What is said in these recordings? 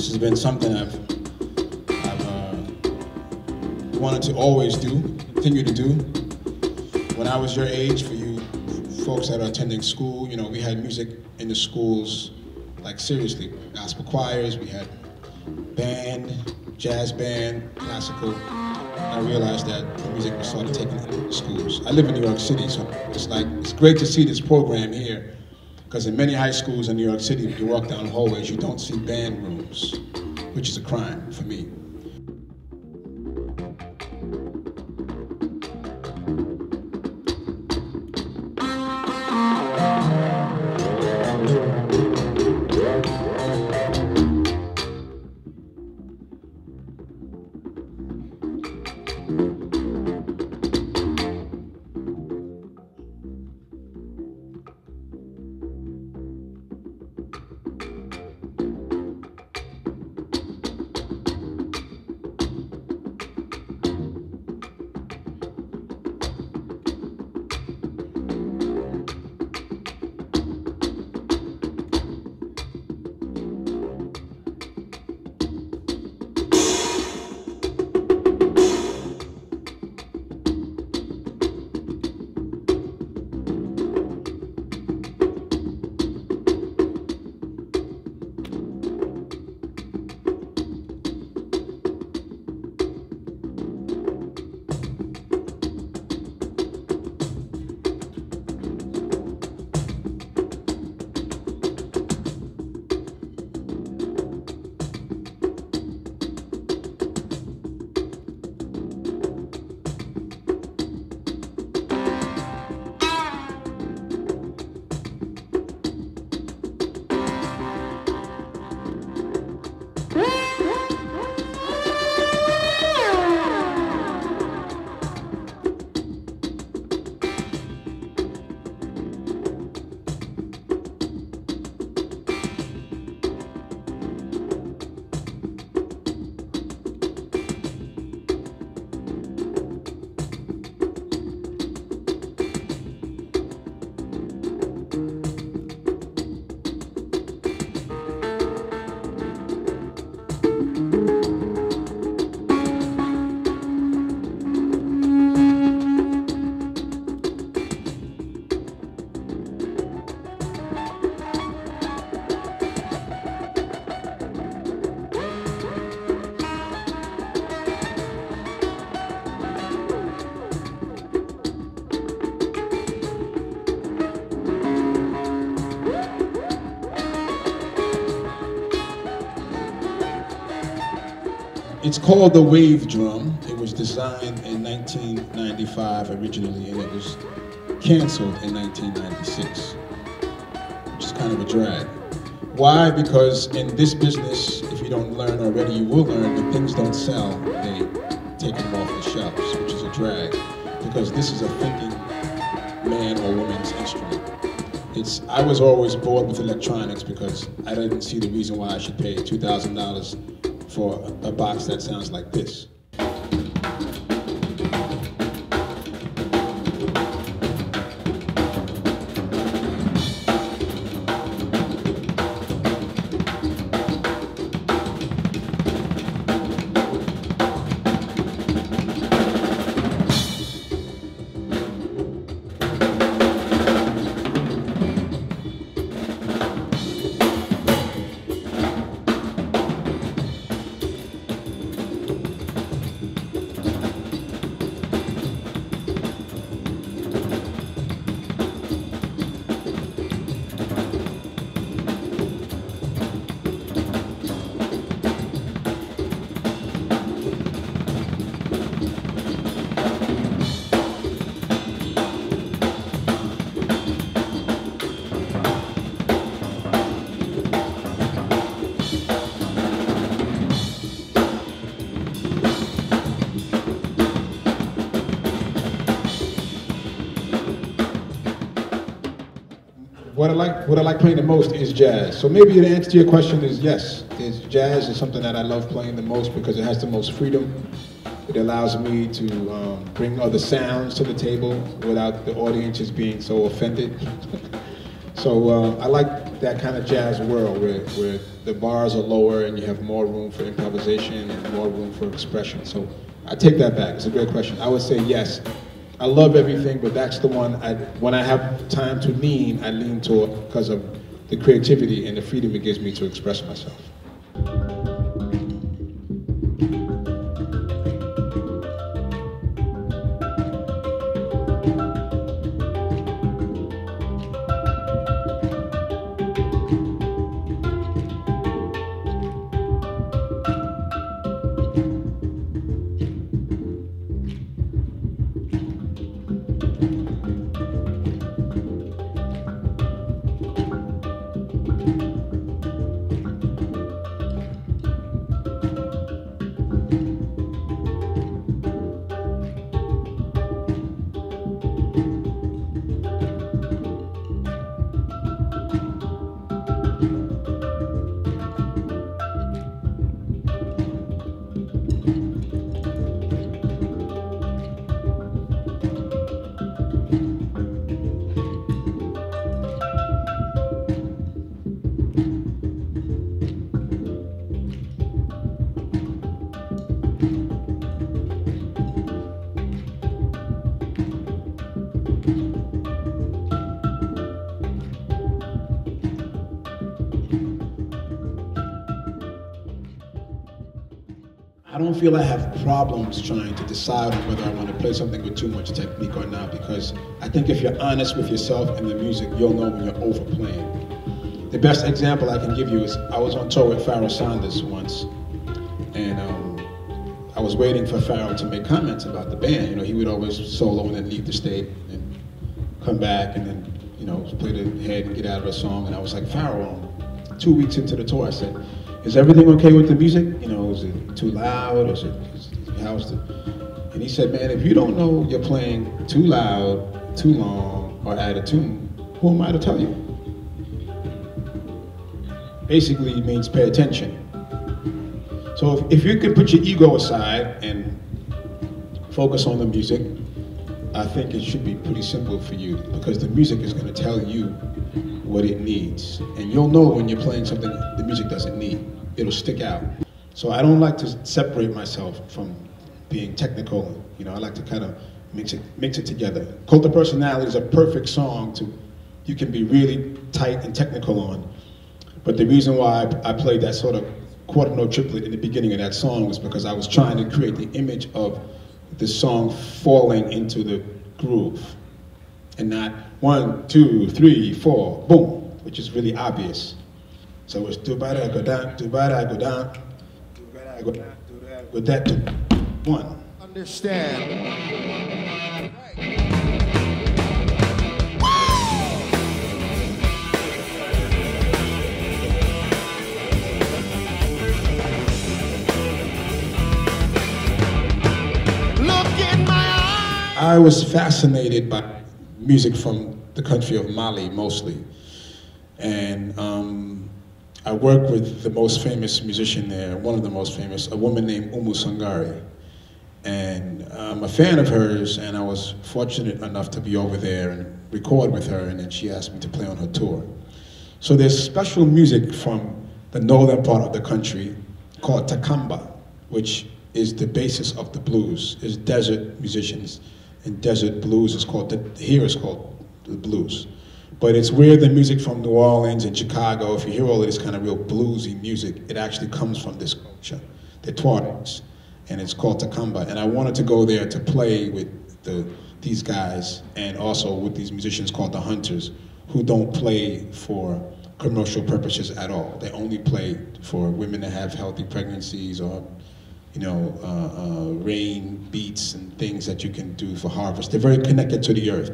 This has been something I've, I've uh, wanted to always do, continue to do. When I was your age, for you folks that are attending school, you know, we had music in the schools, like seriously, gospel choirs, we had band, jazz band, classical. I realized that the music was started taking into the schools. I live in New York City, so it's like, it's great to see this program here, because in many high schools in New York City, you walk down hallways, you don't see band rooms, which is a crime for me. It's called the wave drum. It was designed in 1995 originally, and it was canceled in 1996, which is kind of a drag. Why? Because in this business, if you don't learn already, you will learn that things don't sell. They take them off the shelves, which is a drag. Because this is a thinking man or woman's instrument. It's, I was always bored with electronics because I didn't see the reason why I should pay $2,000 for a box that sounds like this. What I like, what I like playing the most is jazz. So maybe the answer to your question is yes. Is jazz is something that I love playing the most because it has the most freedom. It allows me to um, bring other sounds to the table without the audience just being so offended. So uh, I like that kind of jazz world where, where the bars are lower and you have more room for improvisation and more room for expression. So I take that back. It's a great question. I would say yes. I love everything, but that's the one I, when I have time to lean, I lean toward because of the creativity and the freedom it gives me to express myself. Feel I have problems trying to decide whether I want to play something with too much technique or not because I think if you're honest with yourself and the music, you'll know when you're overplaying. The best example I can give you is I was on tour with Pharoah Sanders once, and um, I was waiting for Pharoah to make comments about the band. You know, he would always solo and then leave the stage and come back and then, you know, play the head and get out of a song. And I was like, Pharoah, two weeks into the tour, I said, is everything okay with the music? You is it too loud? It, is, how's the, and he said, man, if you don't know you're playing too loud, too long, or out of tune, who am I to tell you? Basically, it means pay attention. So if, if you can put your ego aside and focus on the music, I think it should be pretty simple for you because the music is going to tell you what it needs. And you'll know when you're playing something the music doesn't need. It'll stick out. So I don't like to separate myself from being technical. You know, I like to kind of mix it, mix it together. Cult of Personality is a perfect song to, you can be really tight and technical on. But the reason why I, played that sort of quarter note triplet in the beginning of that song was because I was trying to create the image of the song falling into the groove and not one, two, three, four, boom, which is really obvious. So it's do ba da go down, do ba da go down, ba go down, do that, two, one. Understand. Look in my eyes. I was fascinated by music from the country of Mali mostly. And um, I worked with the most famous musician there, one of the most famous, a woman named Oumou Sangaré. And I'm a fan of hers, and I was fortunate enough to be over there and record with her, and then she asked me to play on her tour. So there's special music from the northern part of the country called Takamba, which is the basis of the blues. Is desert musicians, and desert blues is called the, here is called the blues. But it's where the music from New Orleans and Chicago, if you hear all of this kind of real bluesy music, it actually comes from this culture, the Tuaregs, and it's called Takamba. And I wanted to go there to play with the, these guys and also with these musicians called the Hunters, who don't play for commercial purposes at all. They only play for women that have healthy pregnancies or you know, uh, uh, rain beats and things that you can do for harvest. They're very connected to the earth.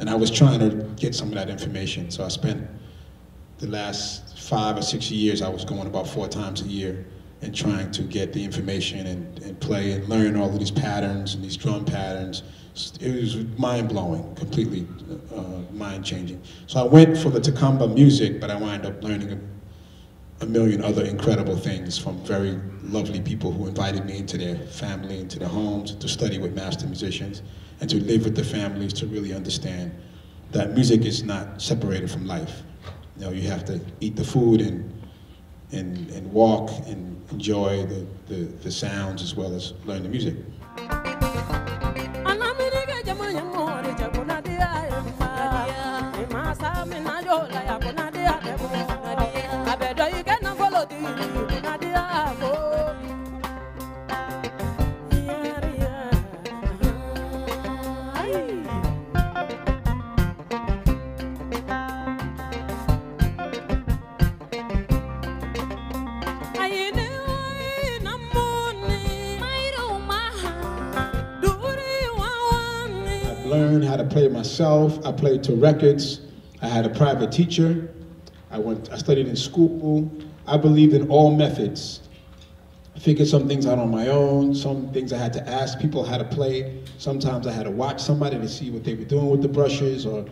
And I was trying to get some of that information. So I spent the last five or six years, I was going about four times a year and trying to get the information and, and play and learn all of these patterns and these drum patterns. It was mind blowing, completely uh, mind changing. So I went for the Takamba music, but I wound up learning a, million other incredible things from very lovely people who invited me into their family, into their homes, to study with master musicians, and to live with the families to really understand that music is not separated from life. You know, you have to eat the food and and, and walk and enjoy the, the, the sounds as well as learn the music. Learned how to play myself. I played to records. I had a private teacher. I went. I studied in school. I believed in all methods. I figured some things out on my own. Some things I had to ask people how to play. Sometimes I had to watch somebody to see what they were doing with the brushes, or,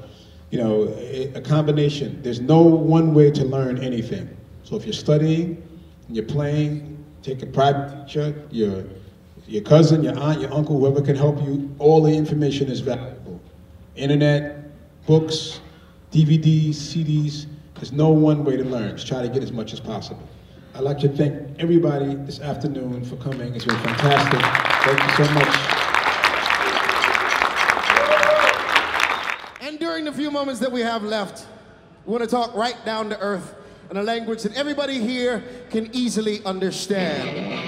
you know, a combination. There's no one way to learn anything. So if you're studying and you're playing, take a private teacher. Your your cousin, your aunt, your uncle, whoever can help you. All the information is valuable. Internet, books, DVDs, CDs. There's no one way to learn. Just try to get as much as possible. I'd like to thank everybody this afternoon for coming. It's been fantastic. Thank you so much. And during the few moments that we have left, we want to talk right down to earth in a language that everybody here can easily understand.